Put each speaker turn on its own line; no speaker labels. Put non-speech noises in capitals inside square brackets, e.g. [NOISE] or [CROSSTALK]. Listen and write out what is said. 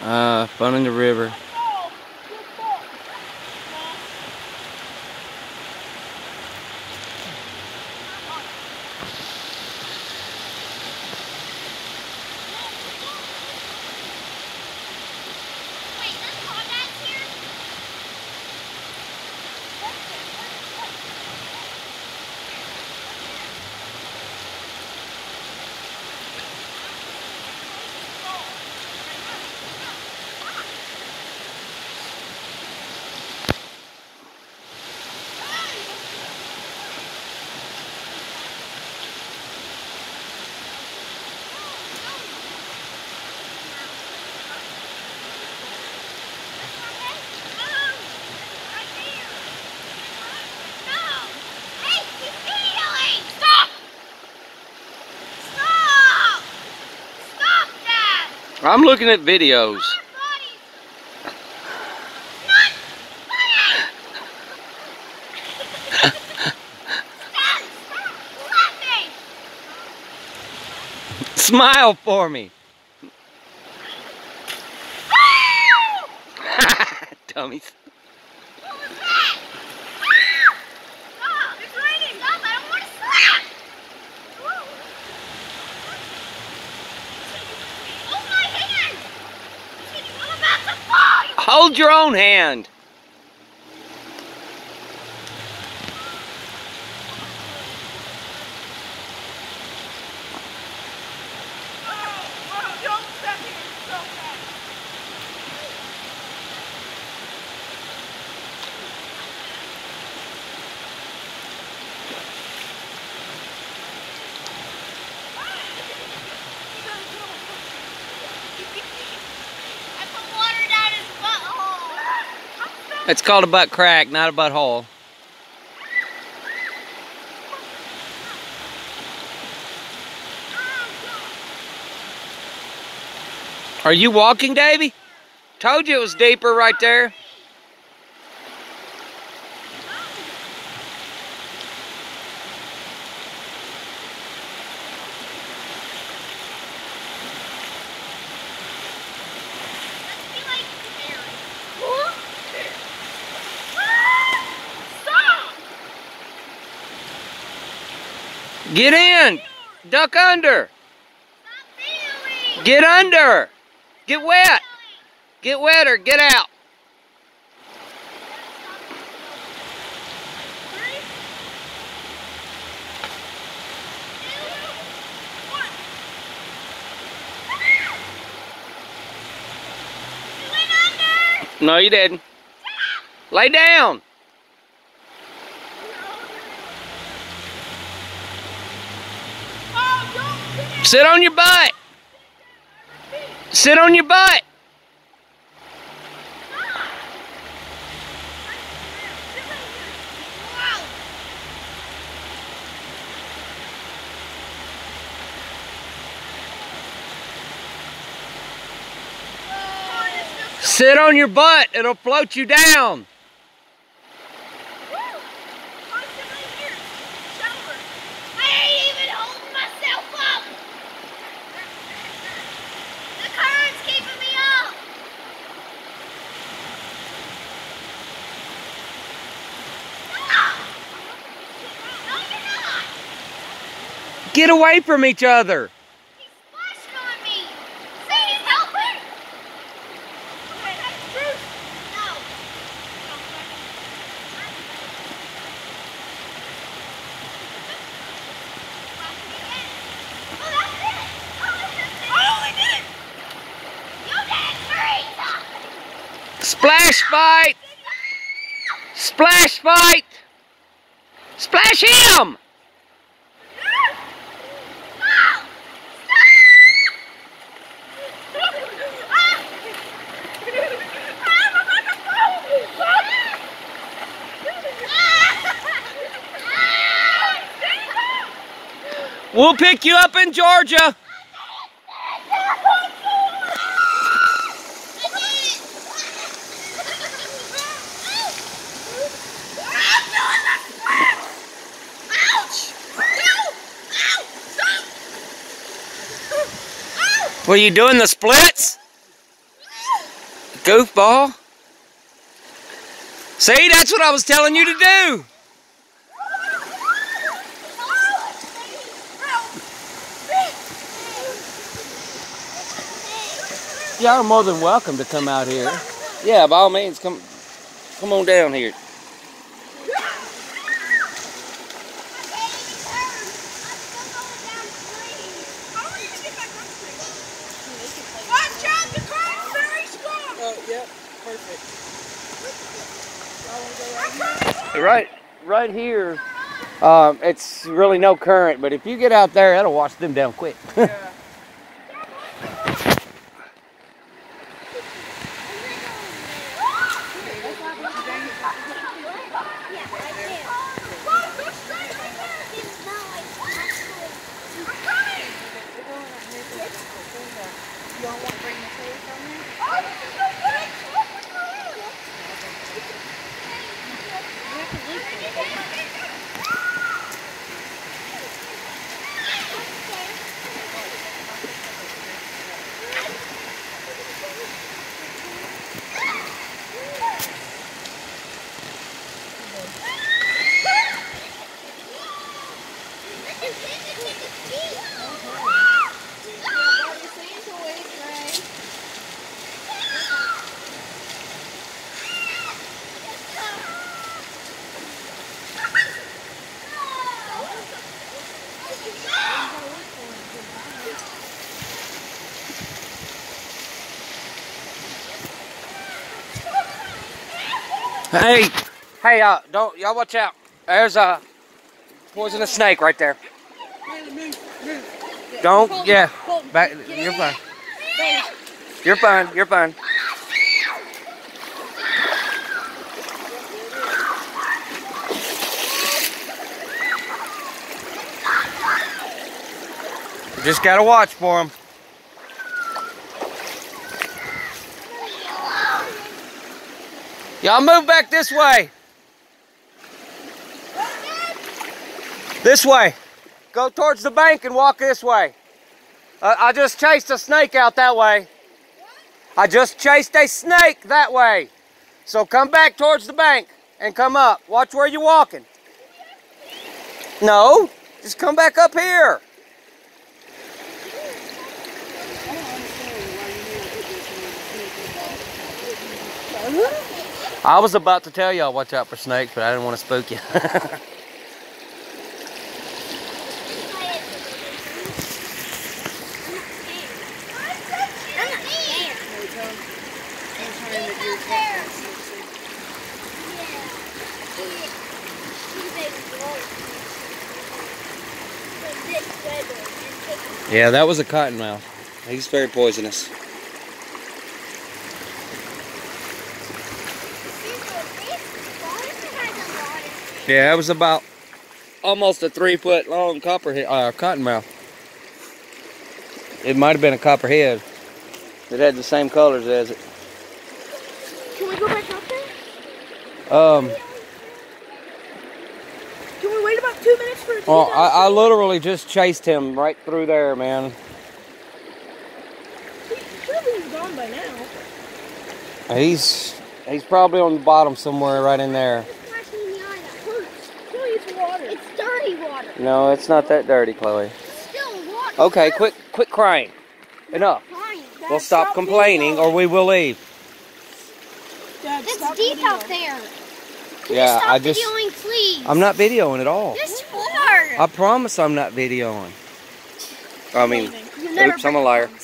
Uh, fun in the river.
Wait, this Crawdads here?
I'm looking at videos. Smile for me. [LAUGHS] Dummies.
What was that? Stop! It's raining! Stop! I don't want to slap! Oh my hand! I'm about to fall!
Hold your own hand.
I put water down his butthole.
It's called a butt crack, not a butthole. Are you walking, Davy? Told you it was deeper right there.
Let's be like Aaron. Stop!
Get in. Duck under. Get under. Get wet. Get wetter. Get out. No, you didn't. Lay down. Sit on your butt. Sit on your butt. Sit on your butt. It'll float you down.
I ain't even holding myself up. The current's keeping me up. Stop! No, you're not.
Get away from each other.
He's splashing on me. Say he's helping. Okay, that's Bruce. No. Oh, that's it. Oh, that's it. Oh, we did away from each other.
Splash fight. Splash fight. Splash him. We'll pick you up in Georgia. Were you doing the splits? Goofball. See, that's what I was telling you to do. Y'all are more than welcome to come out here. Yeah, by all means, come come on down here.
Watch out, the current's.
Oh, yep, perfect.
Right, right here. Um, it's really no current, but if you get out there, that'll wash them down quick. [LAUGHS] hey, hey, uh, don't y'all watch out. There's a poisonous snake right there. Don't, yeah, back. You're fine. You're fine. You're fine. Just gotta watch for him. Y'all move back this way. This way. Go towards the bank and walk this way. Uh, I just chased a snake out that way. I just chased a snake that way. So come back towards the bank and come up. Watch where you're walking. No, just come back up here. I was about to tell y'all watch out for snakes, but I didn't want to spook you. [LAUGHS] yeah, that was a cottonmouth. He's very poisonous. Yeah, it was about almost a three foot long copperhead, uh, cottonmouth. It might have been a copperhead. It had the same colors as it.
Can we go back out there?
Um,
Can we wait about two minutes for
well, I, I literally just chased him right through there, man.
Surely he's gone by now.
He's he's probably on the bottom somewhere right in there.
Splash me in the eye, that hurts.
Surely it's water.
It's dirty water.
No, it's not that dirty, Chloe.
Still.
Okay,
It's
quit quit crying. Enough.
crying.
We'll stop complaining or we will leave.
Dad,
It's deep
video.
out there. Can
Yeah,
you stop
I just-
videoing, please?
I'm not videoing at all.
This water.
I promise I'm not videoing. I mean,
Leaving.
You'll never
oops, I'm a liar.
home.